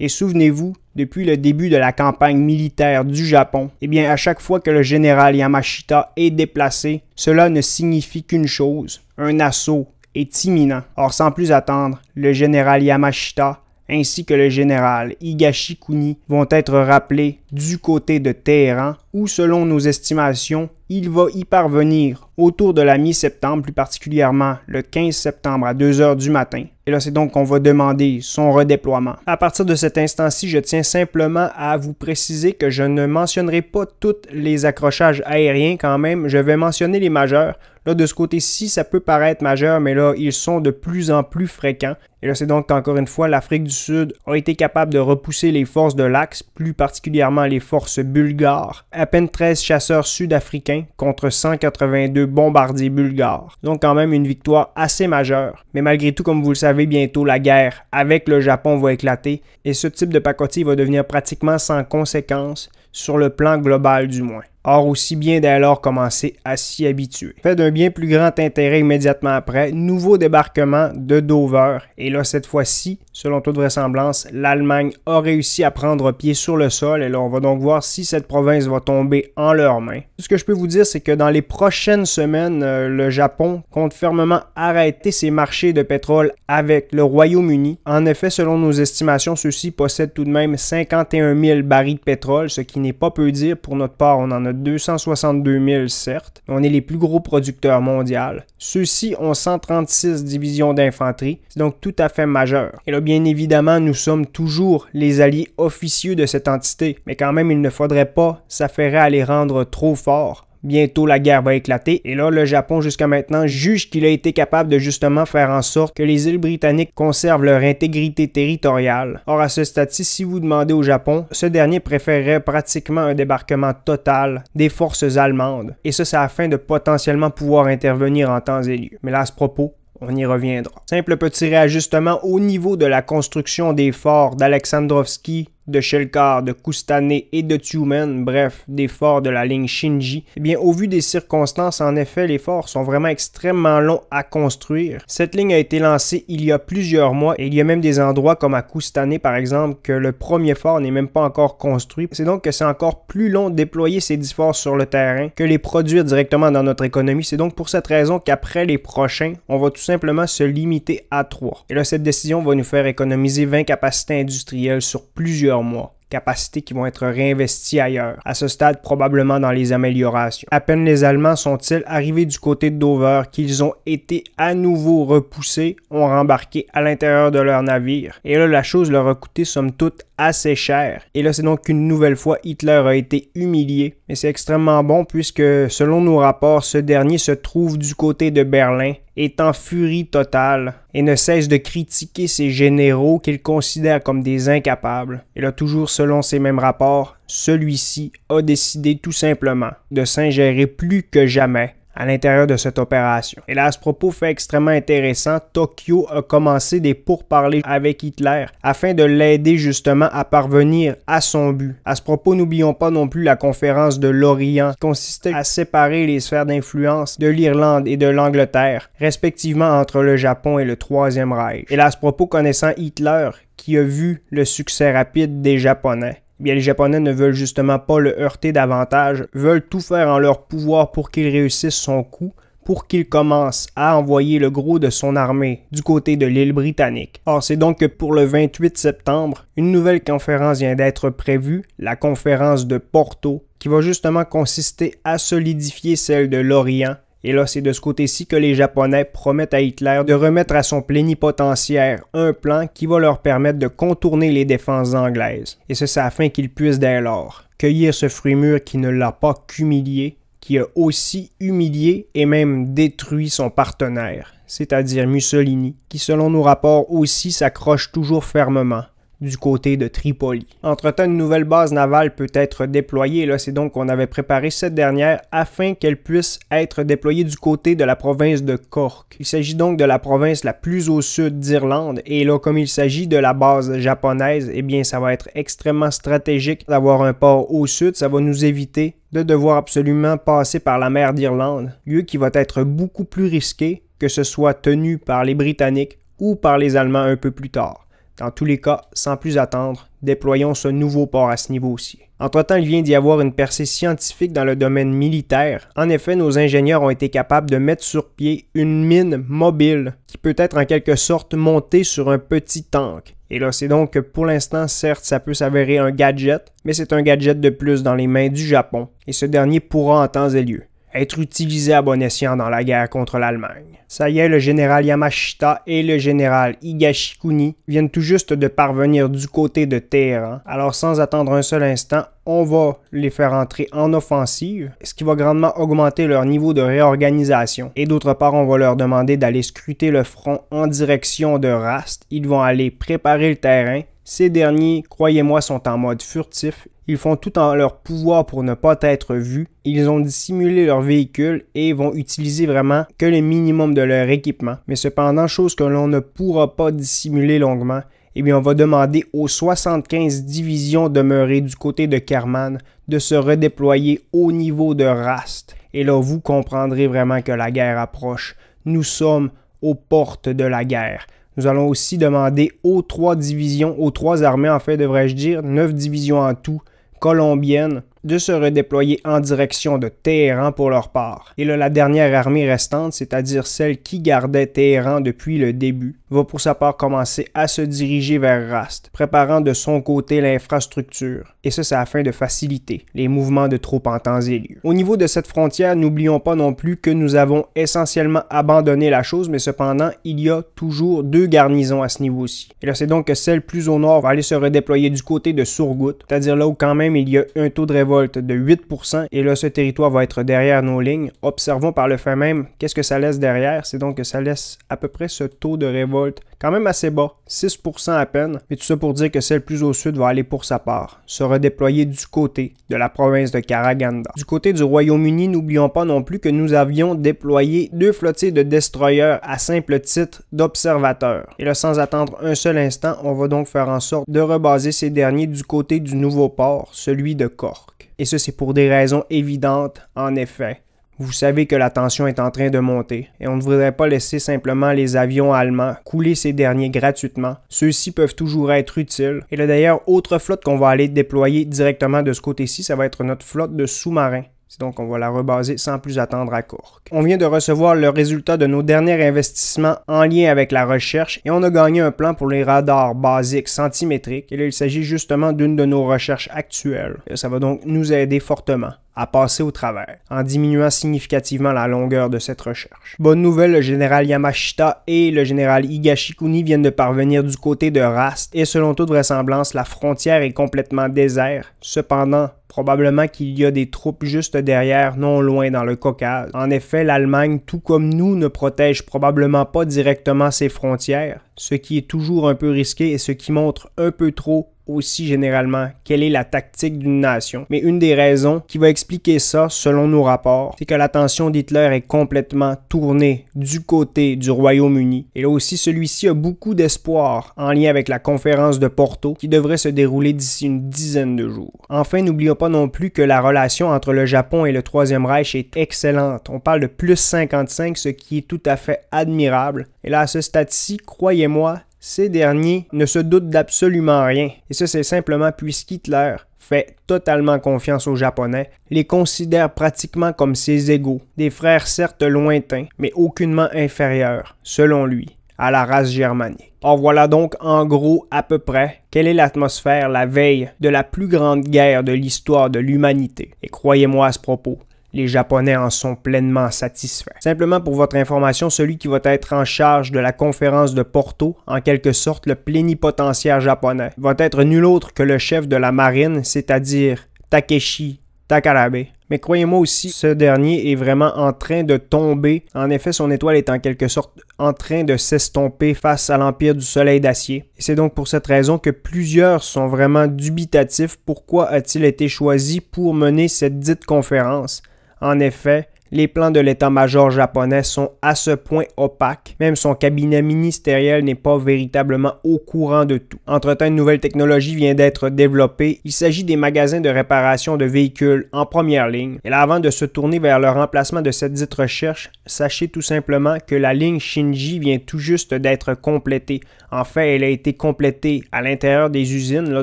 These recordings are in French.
Et souvenez-vous, depuis le début de la campagne militaire du Japon, eh bien à chaque fois que le général Yamashita est déplacé, cela ne signifie qu'une chose, un assaut est imminent. Or sans plus attendre, le général Yamashita ainsi que le général Higashikuni vont être rappelés du côté de Téhéran, où selon nos estimations, il va y parvenir autour de la mi-septembre, plus particulièrement le 15 septembre à 2 heures du matin. Et là, c'est donc qu'on va demander son redéploiement. À partir de cet instant-ci, je tiens simplement à vous préciser que je ne mentionnerai pas tous les accrochages aériens quand même. Je vais mentionner les majeurs. Là, de ce côté-ci, ça peut paraître majeur, mais là, ils sont de plus en plus fréquents. Et là, c'est donc qu'encore une fois, l'Afrique du Sud a été capable de repousser les forces de l'Axe, plus particulièrement les forces bulgares. À peine 13 chasseurs sud-africains contre 182 bombardiers bulgares. Donc quand même une victoire assez majeure. Mais malgré tout, comme vous le savez, bientôt la guerre avec le Japon va éclater et ce type de pacotille va devenir pratiquement sans conséquence sur le plan global du moins. Or, aussi bien dès lors commencer à s'y habituer. Fait d'un bien plus grand intérêt immédiatement après, nouveau débarquement de Dover. Et là, cette fois-ci, selon toute vraisemblance, l'Allemagne a réussi à prendre pied sur le sol. Et là, on va donc voir si cette province va tomber en leurs mains. Ce que je peux vous dire, c'est que dans les prochaines semaines, euh, le Japon compte fermement arrêter ses marchés de pétrole avec le Royaume-Uni. En effet, selon nos estimations, ceux-ci possèdent tout de même 51 000 barils de pétrole, ce qui n'est pas peu dire. Pour notre part, on en a 262 000 certes. On est les plus gros producteurs mondiaux. Ceux-ci ont 136 divisions d'infanterie, c'est donc tout à fait majeur. Et là, bien évidemment, nous sommes toujours les alliés officieux de cette entité, mais quand même, il ne faudrait pas s'affairer à les rendre trop forts. Bientôt la guerre va éclater et là le Japon jusqu'à maintenant juge qu'il a été capable de justement faire en sorte que les îles britanniques conservent leur intégrité territoriale. Or à ce stade-ci, si vous demandez au Japon, ce dernier préférerait pratiquement un débarquement total des forces allemandes et ça c'est afin de potentiellement pouvoir intervenir en temps et lieu. Mais là à ce propos, on y reviendra. Simple petit réajustement au niveau de la construction des forts d'Alexandrovski de Shelkar, de Koustané et de Tumen, bref, des forts de la ligne Shinji, eh bien, au vu des circonstances, en effet, les forts sont vraiment extrêmement longs à construire. Cette ligne a été lancée il y a plusieurs mois et il y a même des endroits comme à Koustané, par exemple, que le premier fort n'est même pas encore construit. C'est donc que c'est encore plus long de déployer ces 10 forts sur le terrain que les produire directement dans notre économie. C'est donc pour cette raison qu'après les prochains, on va tout simplement se limiter à 3. Et là, cette décision va nous faire économiser 20 capacités industrielles sur plusieurs mois capacités qui vont être réinvesties ailleurs, à ce stade probablement dans les améliorations. À peine les Allemands sont-ils arrivés du côté de Dover qu'ils ont été à nouveau repoussés, ont rembarqué à l'intérieur de leur navire. Et là, la chose leur a coûté somme toute assez cher. Et là, c'est donc qu'une nouvelle fois, Hitler a été humilié. Mais c'est extrêmement bon puisque, selon nos rapports, ce dernier se trouve du côté de Berlin est en furie totale et ne cesse de critiquer ses généraux qu'il considère comme des incapables. Et là, toujours selon ces mêmes rapports, celui-ci a décidé tout simplement de s'ingérer plus que jamais à l'intérieur de cette opération. Et là, à ce propos fait extrêmement intéressant, Tokyo a commencé des pourparlers avec Hitler afin de l'aider justement à parvenir à son but. À ce propos, n'oublions pas non plus la conférence de l'Orient qui consistait à séparer les sphères d'influence de l'Irlande et de l'Angleterre, respectivement entre le Japon et le Troisième Reich. Et là, à ce propos, connaissant Hitler, qui a vu le succès rapide des Japonais, bien les Japonais ne veulent justement pas le heurter davantage, veulent tout faire en leur pouvoir pour qu'il réussisse son coup, pour qu'il commence à envoyer le gros de son armée du côté de l'île britannique. Or, c'est donc que pour le 28 septembre, une nouvelle conférence vient d'être prévue, la conférence de Porto, qui va justement consister à solidifier celle de l'Orient et là, c'est de ce côté-ci que les Japonais promettent à Hitler de remettre à son plénipotentiaire un plan qui va leur permettre de contourner les défenses anglaises. Et ce, c'est afin qu'il puisse dès lors cueillir ce fruit mûr qui ne l'a pas qu'humilié, qui a aussi humilié et même détruit son partenaire, c'est-à-dire Mussolini, qui selon nos rapports aussi s'accroche toujours fermement du côté de Tripoli. Entre-temps, une nouvelle base navale peut être déployée. Là, c'est donc qu'on avait préparé cette dernière afin qu'elle puisse être déployée du côté de la province de Cork. Il s'agit donc de la province la plus au sud d'Irlande. Et là, comme il s'agit de la base japonaise, eh bien, ça va être extrêmement stratégique d'avoir un port au sud. Ça va nous éviter de devoir absolument passer par la mer d'Irlande, lieu qui va être beaucoup plus risqué que ce soit tenu par les Britanniques ou par les Allemands un peu plus tard. Dans tous les cas, sans plus attendre, déployons ce nouveau port à ce niveau-ci. Entre-temps, il vient d'y avoir une percée scientifique dans le domaine militaire. En effet, nos ingénieurs ont été capables de mettre sur pied une mine mobile qui peut être en quelque sorte montée sur un petit tank. Et là, c'est donc que pour l'instant, certes, ça peut s'avérer un gadget, mais c'est un gadget de plus dans les mains du Japon, et ce dernier pourra en temps et lieu être utilisé à bon escient dans la guerre contre l'Allemagne. Ça y est, le général Yamashita et le général Higashikuni viennent tout juste de parvenir du côté de Téhéran. Alors sans attendre un seul instant, on va les faire entrer en offensive, ce qui va grandement augmenter leur niveau de réorganisation. Et d'autre part, on va leur demander d'aller scruter le front en direction de Rast. Ils vont aller préparer le terrain ces derniers, croyez-moi, sont en mode furtif. Ils font tout en leur pouvoir pour ne pas être vus. Ils ont dissimulé leur véhicule et vont utiliser vraiment que le minimum de leur équipement. Mais cependant, chose que l'on ne pourra pas dissimuler longuement, eh bien, on va demander aux 75 divisions demeurées du côté de Kerman de se redéployer au niveau de Rast. Et là, vous comprendrez vraiment que la guerre approche. Nous sommes aux portes de la guerre. Nous allons aussi demander aux trois divisions, aux trois armées, en fait, devrais-je dire, neuf divisions en tout, colombiennes, de se redéployer en direction de Téhéran pour leur part. Et là, la dernière armée restante, c'est-à-dire celle qui gardait Téhéran depuis le début, va pour sa part commencer à se diriger vers Rast, préparant de son côté l'infrastructure. Et ça, c'est afin de faciliter les mouvements de troupes en temps et lieu. Au niveau de cette frontière, n'oublions pas non plus que nous avons essentiellement abandonné la chose, mais cependant, il y a toujours deux garnisons à ce niveau-ci. Et là, c'est donc que celle plus au nord va aller se redéployer du côté de Surgut, c'est-à-dire là où quand même il y a un taux de révolte de 8%, et là, ce territoire va être derrière nos lignes. Observons par le fait même, qu'est-ce que ça laisse derrière? C'est donc que ça laisse à peu près ce taux de révolte quand même assez bas, 6% à peine, mais tout ça pour dire que celle plus au sud va aller pour sa part, se redéployer du côté de la province de Karaganda. Du côté du Royaume-Uni, n'oublions pas non plus que nous avions déployé deux flottilles de destroyers à simple titre d'observateurs. Et là, sans attendre un seul instant, on va donc faire en sorte de rebaser ces derniers du côté du nouveau port, celui de Cork. Et ça, c'est pour des raisons évidentes, en effet. Vous savez que la tension est en train de monter et on ne voudrait pas laisser simplement les avions allemands couler ces derniers gratuitement. Ceux-ci peuvent toujours être utiles. Et là d'ailleurs, autre flotte qu'on va aller déployer directement de ce côté-ci, ça va être notre flotte de sous-marins. Donc, on va la rebaser sans plus attendre à Cork. On vient de recevoir le résultat de nos derniers investissements en lien avec la recherche et on a gagné un plan pour les radars basiques centimétriques. Et là, il s'agit justement d'une de nos recherches actuelles. ça va donc nous aider fortement à passer au travers, en diminuant significativement la longueur de cette recherche. Bonne nouvelle, le général Yamashita et le général Higashikuni viennent de parvenir du côté de Rast, et selon toute vraisemblance, la frontière est complètement déserte. Cependant, Probablement qu'il y a des troupes juste derrière, non loin dans le Caucase. En effet, l'Allemagne, tout comme nous, ne protège probablement pas directement ses frontières, ce qui est toujours un peu risqué et ce qui montre un peu trop aussi généralement quelle est la tactique d'une nation. Mais une des raisons qui va expliquer ça, selon nos rapports, c'est que l'attention d'Hitler est complètement tournée du côté du Royaume-Uni. Et là aussi, celui-ci a beaucoup d'espoir en lien avec la conférence de Porto qui devrait se dérouler d'ici une dizaine de jours. Enfin, n'oublions pas non plus que la relation entre le Japon et le Troisième Reich est excellente. On parle de plus 55, ce qui est tout à fait admirable. Et là, à ce stade-ci, croyez-moi, ces derniers ne se doutent d'absolument rien, et ça c'est simplement puisqu'Hitler fait totalement confiance aux Japonais, les considère pratiquement comme ses égaux, des frères certes lointains, mais aucunement inférieurs, selon lui, à la race germanique. Or voilà donc en gros à peu près quelle est l'atmosphère la veille de la plus grande guerre de l'histoire de l'humanité. Et croyez-moi à ce propos, les Japonais en sont pleinement satisfaits. Simplement pour votre information, celui qui va être en charge de la conférence de Porto, en quelque sorte le plénipotentiaire japonais, va être nul autre que le chef de la marine, c'est-à-dire Takeshi Takarabe. Mais croyez-moi aussi, ce dernier est vraiment en train de tomber. En effet, son étoile est en quelque sorte en train de s'estomper face à l'Empire du Soleil d'acier. C'est donc pour cette raison que plusieurs sont vraiment dubitatifs. Pourquoi a-t-il été choisi pour mener cette dite conférence? En effet, Les plans de l'état-major japonais sont à ce point opaques, même son cabinet ministériel n'est pas véritablement au courant de tout. Entre-temps, une nouvelle technologie vient d'être développée. Il s'agit des magasins de réparation de véhicules en première ligne. Et avant de se tourner vers le remplacement de cette dite recherche, sachez tout simplement que la ligne Shinji vient tout juste d'être complétée. En fait, elle a été complétée à l'intérieur des usines. Là,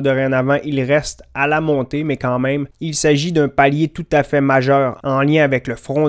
dorénavant, il reste à la montée, mais quand même, il s'agit d'un palier tout à fait majeur en lien avec le front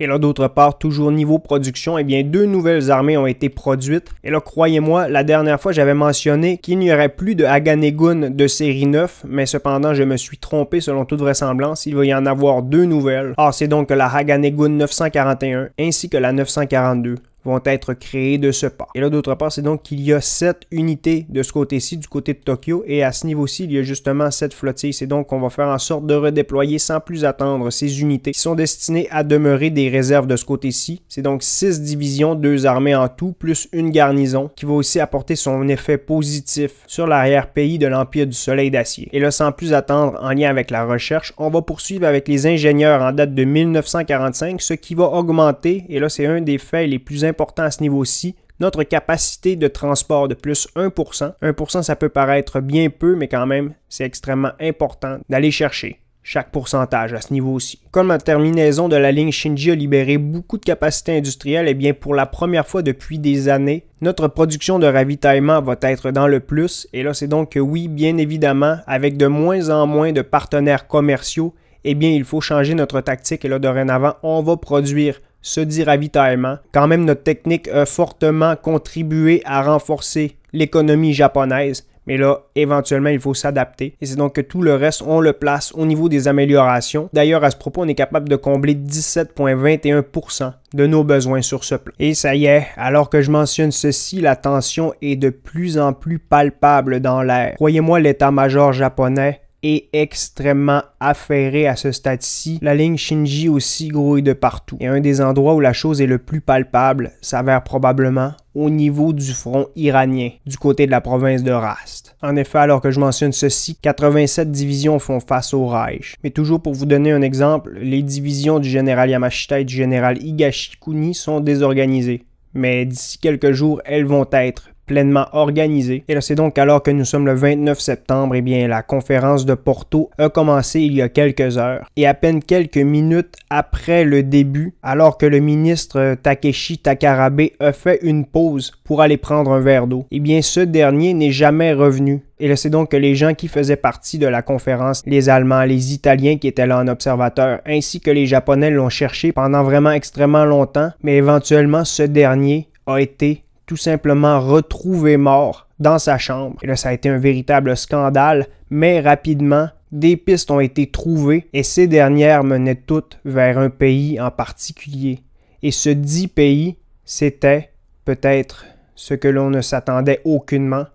Et là, d'autre part, toujours niveau production, eh bien, deux nouvelles armées ont été produites. Et là, croyez-moi, la dernière fois, j'avais mentionné qu'il n'y aurait plus de Haganegun de série 9, mais cependant, je me suis trompé selon toute vraisemblance. Il va y en avoir deux nouvelles. Or, c'est donc la Haganegun 941 ainsi que la 942 vont être créés de ce pas. Et là, d'autre part, c'est donc qu'il y a sept unités de ce côté-ci, du côté de Tokyo, et à ce niveau-ci, il y a justement sept flottilles. C'est donc qu'on va faire en sorte de redéployer sans plus attendre ces unités qui sont destinées à demeurer des réserves de ce côté-ci. C'est donc six divisions, deux armées en tout, plus une garnison qui va aussi apporter son effet positif sur l'arrière-pays de l'Empire du Soleil d'Acier. Et là, sans plus attendre, en lien avec la recherche, on va poursuivre avec les ingénieurs en date de 1945, ce qui va augmenter, et là, c'est un des faits les plus importants important à ce niveau-ci, notre capacité de transport de plus 1%. 1%, ça peut paraître bien peu, mais quand même, c'est extrêmement important d'aller chercher chaque pourcentage à ce niveau aussi. Comme la terminaison de la ligne Shinji a libéré beaucoup de capacités industrielles, et eh bien pour la première fois depuis des années, notre production de ravitaillement va être dans le plus. Et là, c'est donc que oui, bien évidemment, avec de moins en moins de partenaires commerciaux, eh bien, il faut changer notre tactique. Et là, dorénavant, on va produire ce dit ravitaillement. Quand même, notre technique a fortement contribué à renforcer l'économie japonaise. Mais là, éventuellement, il faut s'adapter. Et c'est donc que tout le reste, on le place au niveau des améliorations. D'ailleurs, à ce propos, on est capable de combler 17,21% de nos besoins sur ce plan. Et ça y est, alors que je mentionne ceci, la tension est de plus en plus palpable dans l'air. Croyez-moi, l'état-major japonais est extrêmement affairé à ce stade-ci. La ligne Shinji aussi grouille de partout. Et un des endroits où la chose est le plus palpable s'avère probablement au niveau du front iranien, du côté de la province de Rast. En effet, alors que je mentionne ceci, 87 divisions font face au Reich. Mais toujours pour vous donner un exemple, les divisions du général Yamashita et du général Higashikuni sont désorganisées. Mais d'ici quelques jours, elles vont être pleinement organisé. Et c'est donc alors que nous sommes le 29 septembre, et eh bien, la conférence de Porto a commencé il y a quelques heures. Et à peine quelques minutes après le début, alors que le ministre Takeshi Takarabe a fait une pause pour aller prendre un verre d'eau, et eh bien, ce dernier n'est jamais revenu. Et c'est donc que les gens qui faisaient partie de la conférence, les Allemands, les Italiens qui étaient là en observateur, ainsi que les Japonais l'ont cherché pendant vraiment extrêmement longtemps, mais éventuellement, ce dernier a été tout simplement retrouvé mort dans sa chambre. Et là, ça a été un véritable scandale, mais rapidement, des pistes ont été trouvées et ces dernières menaient toutes vers un pays en particulier. Et ce dit pays, c'était peut-être ce que l'on ne s'attendait aucunement,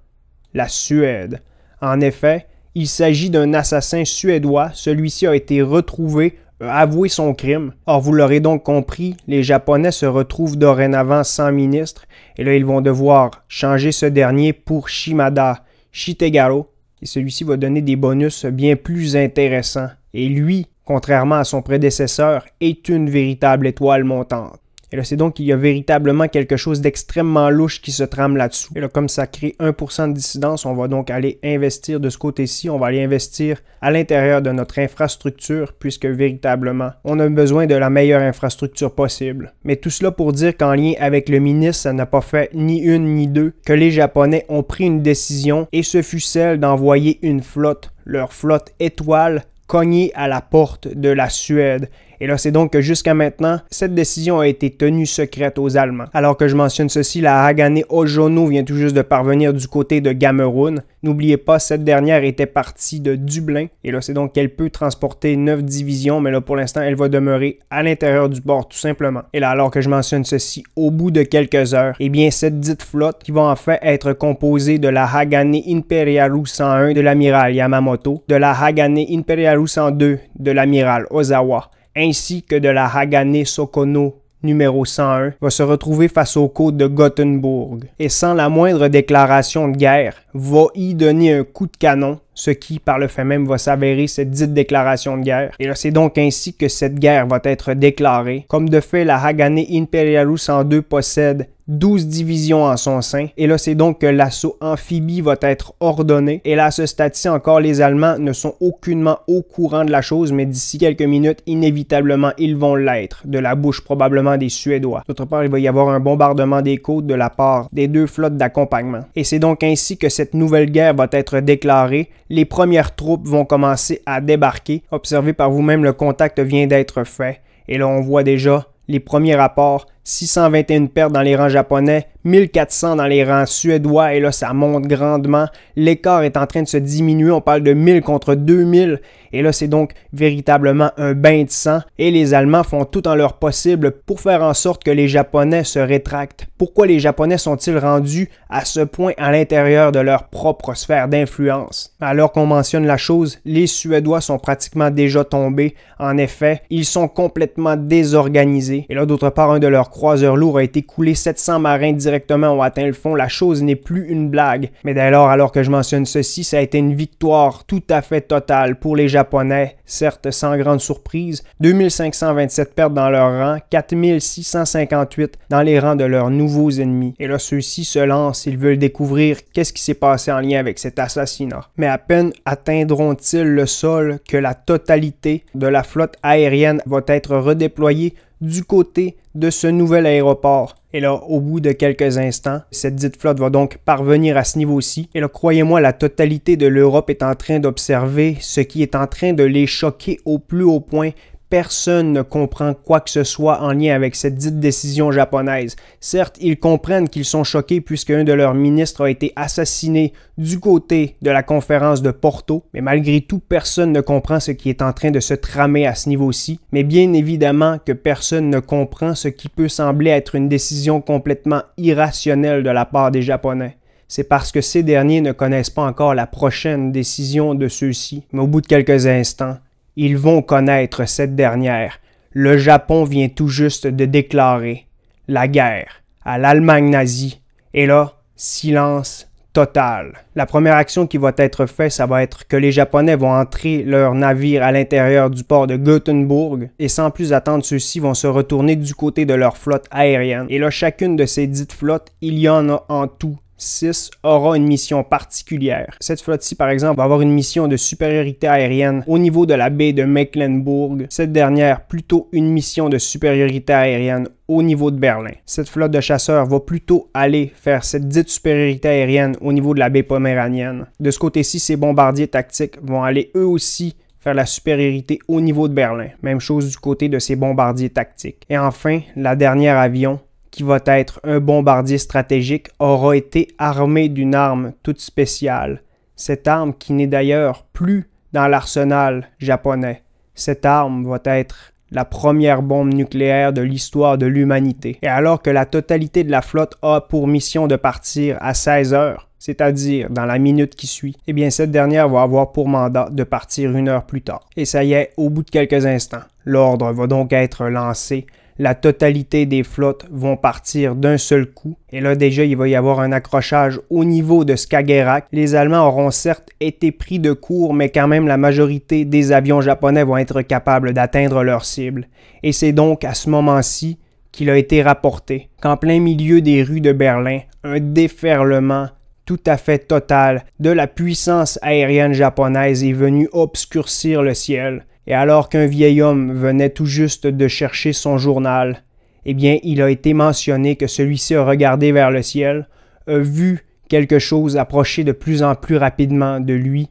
la Suède. En effet, il s'agit d'un assassin suédois. Celui-ci a été retrouvé avoué son crime. Or, vous l'aurez donc compris, les Japonais se retrouvent dorénavant sans ministre, et là, ils vont devoir changer ce dernier pour Shimada Shitegaro, et celui-ci va donner des bonus bien plus intéressants. Et lui, contrairement à son prédécesseur, est une véritable étoile montante. Et là, c'est donc qu'il y a véritablement quelque chose d'extrêmement louche qui se trame là-dessous. Et là, comme ça crée 1% de dissidence, on va donc aller investir de ce côté-ci. On va aller investir à l'intérieur de notre infrastructure, puisque véritablement, on a besoin de la meilleure infrastructure possible. Mais tout cela pour dire qu'en lien avec le ministre, ça n'a pas fait ni une ni deux, que les Japonais ont pris une décision, et ce fut celle d'envoyer une flotte, leur flotte étoile, cognée à la porte de la Suède. Et là, c'est donc que jusqu'à maintenant, cette décision a été tenue secrète aux Allemands. Alors que je mentionne ceci, la Hagane Ojono vient tout juste de parvenir du côté de Gameroun. N'oubliez pas, cette dernière était partie de Dublin. Et là, c'est donc qu'elle peut transporter 9 divisions, mais là, pour l'instant, elle va demeurer à l'intérieur du port, tout simplement. Et là, alors que je mentionne ceci, au bout de quelques heures, eh bien, cette dite flotte, qui va en fait être composée de la Hagane Imperialu 101 de l'amiral Yamamoto, de la Hagane Imperialu 102 de l'amiral Ozawa, ainsi que de la Hagane Sokono numéro 101 va se retrouver face aux côtes de Gothenburg. Et sans la moindre déclaration de guerre va y donner un coup de canon ce qui, par le fait même, va s'avérer cette dite déclaration de guerre. Et là, c'est donc ainsi que cette guerre va être déclarée. Comme de fait, la Hagane Imperialus en deux possède 12 divisions en son sein. Et là, c'est donc que l'assaut amphibie va être ordonné. Et là, à ce stade-ci, encore, les Allemands ne sont aucunement au courant de la chose, mais d'ici quelques minutes, inévitablement, ils vont l'être, de la bouche probablement des Suédois. D'autre part, il va y avoir un bombardement des côtes de la part des deux flottes d'accompagnement. Et c'est donc ainsi que cette nouvelle guerre va être déclarée. Les premières troupes vont commencer à débarquer. Observez par vous-même, le contact vient d'être fait. Et là, on voit déjà les premiers rapports 621 pertes dans les rangs japonais, 1400 dans les rangs suédois, et là, ça monte grandement. L'écart est en train de se diminuer. On parle de 1000 contre 2000. Et là, c'est donc véritablement un bain de sang. Et les Allemands font tout en leur possible pour faire en sorte que les Japonais se rétractent. Pourquoi les Japonais sont-ils rendus à ce point à l'intérieur de leur propre sphère d'influence? Alors qu'on mentionne la chose, les Suédois sont pratiquement déjà tombés. En effet, ils sont complètement désorganisés. Et là, d'autre part, un de leurs croiseurs lourds a été coulé 700 marins directement ont atteint le fond, la chose n'est plus une blague. Mais dès lors, alors que je mentionne ceci, ça a été une victoire tout à fait totale pour les Japonais, certes sans grande surprise. 2527 pertes dans leur rang, 4658 dans les rangs de leurs nouveaux ennemis. Et là, ceux-ci se lancent, ils veulent découvrir qu'est-ce qui s'est passé en lien avec cet assassinat. Mais à peine atteindront-ils le sol que la totalité de la flotte aérienne va être redéployée du côté de ce nouvel aéroport. Et là, au bout de quelques instants, cette dite flotte va donc parvenir à ce niveau-ci. Et là, croyez-moi, la totalité de l'Europe est en train d'observer ce qui est en train de les choquer au plus haut point personne ne comprend quoi que ce soit en lien avec cette dite décision japonaise. Certes, ils comprennent qu'ils sont choqués puisque un de leurs ministres a été assassiné du côté de la conférence de Porto, mais malgré tout, personne ne comprend ce qui est en train de se tramer à ce niveau-ci. Mais bien évidemment que personne ne comprend ce qui peut sembler être une décision complètement irrationnelle de la part des Japonais c'est parce que ces derniers ne connaissent pas encore la prochaine décision de ceux-ci. Mais au bout de quelques instants, ils vont connaître cette dernière. Le Japon vient tout juste de déclarer la guerre à l'Allemagne nazie. Et là, silence total. La première action qui va être faite, ça va être que les Japonais vont entrer leur navire à l'intérieur du port de Gothenburg et sans plus attendre, ceux-ci vont se retourner du côté de leur flotte aérienne. Et là, chacune de ces dites flottes, il y en a en tout 6 aura une mission particulière. Cette flotte-ci, par exemple, va avoir une mission de supériorité aérienne au niveau de la baie de Mecklenburg. Cette dernière, plutôt une mission de supériorité aérienne au niveau de Berlin. Cette flotte de chasseurs va plutôt aller faire cette dite supériorité aérienne au niveau de la baie poméranienne. De ce côté-ci, ces bombardiers tactiques vont aller eux aussi faire la supériorité au niveau de Berlin. Même chose du côté de ces bombardiers tactiques. Et enfin, la dernière avion qui va être un bombardier stratégique, aura été armé d'une arme toute spéciale. Cette arme qui n'est d'ailleurs plus dans l'arsenal japonais. Cette arme va être la première bombe nucléaire de l'histoire de l'humanité. Et alors que la totalité de la flotte a pour mission de partir à 16 heures, c'est-à-dire dans la minute qui suit, eh bien cette dernière va avoir pour mandat de partir une heure plus tard. Et ça y est, au bout de quelques instants, l'ordre va donc être lancé la totalité des flottes vont partir d'un seul coup. Et là déjà, il va y avoir un accrochage au niveau de Skagerrak. Les Allemands auront certes été pris de court, mais quand même la majorité des avions japonais vont être capables d'atteindre leur cible. Et c'est donc à ce moment-ci qu'il a été rapporté qu'en plein milieu des rues de Berlin, un déferlement tout à fait total de la puissance aérienne japonaise est venu obscurcir le ciel et alors qu'un vieil homme venait tout juste de chercher son journal, eh bien il a été mentionné que celui-ci a regardé vers le ciel, a vu quelque chose approcher de plus en plus rapidement de lui,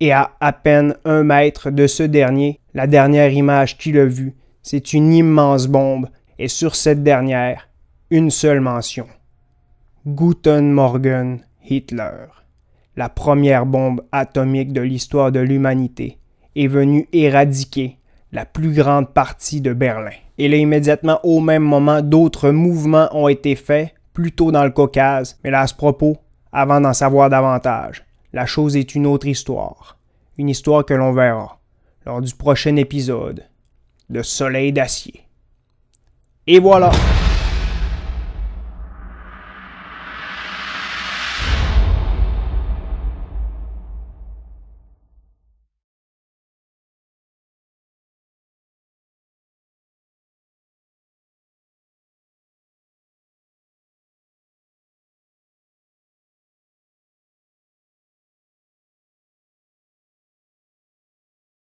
et à à peine un mètre de ce dernier, la dernière image qu'il a vue, c'est une immense bombe, et sur cette dernière, une seule mention. Guten Morgen, Hitler. La première bombe atomique de l'histoire de l'humanité est venu éradiquer la plus grande partie de Berlin. Et là, immédiatement, au même moment, d'autres mouvements ont été faits, plutôt dans le Caucase. Mais là, à ce propos, avant d'en savoir davantage, la chose est une autre histoire. Une histoire que l'on verra lors du prochain épisode de Soleil d'acier. Et voilà!